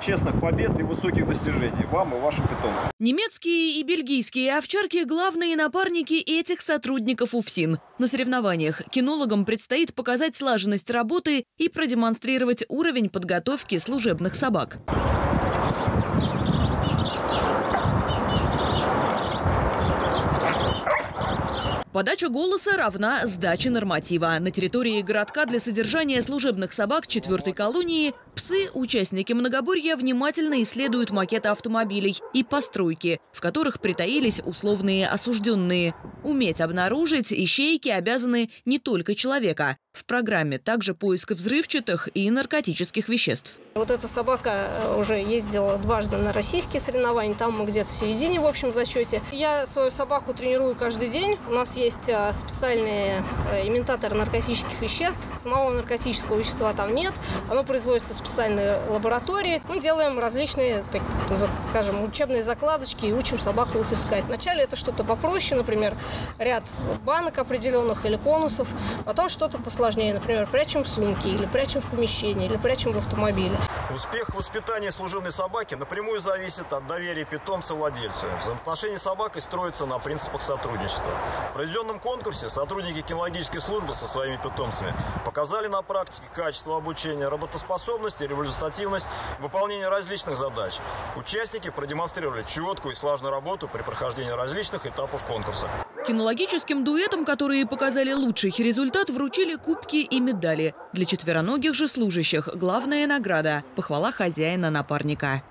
честных побед и высоких достижений вам и вашим питомцам. Немецкие и бельгийские овчарки – главные напарники этих сотрудников УФСИН. На соревнованиях кинологам предстоит показать слаженность работы и продемонстрировать уровень подготовки служебных собак. Подача голоса равна сдаче норматива. На территории городка для содержания служебных собак четвертой колонии псы, участники многоборья, внимательно исследуют макеты автомобилей и постройки, в которых притаились условные осужденные. Уметь обнаружить ищейки обязаны не только человека. В программе также поиск взрывчатых и наркотических веществ. Вот эта собака э, уже ездила дважды на российские соревнования, там мы где-то в середине в общем зачете. Я свою собаку тренирую каждый день. У нас есть э, специальные э, имитаторы наркотических веществ. Самого наркотического вещества там нет. Оно производится в специальной лаборатории. Мы делаем различные, так, скажем, учебные закладочки и учим собаку их искать. Вначале это что-то попроще, например, ряд банок определенных или конусов. Потом что-то посложнее, например, прячем в сумке или прячем в помещении или прячем в автомобиле. Успех воспитания служебной собаки напрямую зависит от доверия питомца владельцу. Взаимоотношения с собакой строятся на принципах сотрудничества. В проведенном конкурсе сотрудники кинологической службы со своими питомцами показали на практике качество обучения, работоспособность и результативность выполнения различных задач. Участники продемонстрировали четкую и слаженную работу при прохождении различных этапов конкурса. Кинологическим дуэтам, которые показали лучший результат, вручили кубки и медали. Для четвероногих же служащих главная награда – похвала хозяина напарника.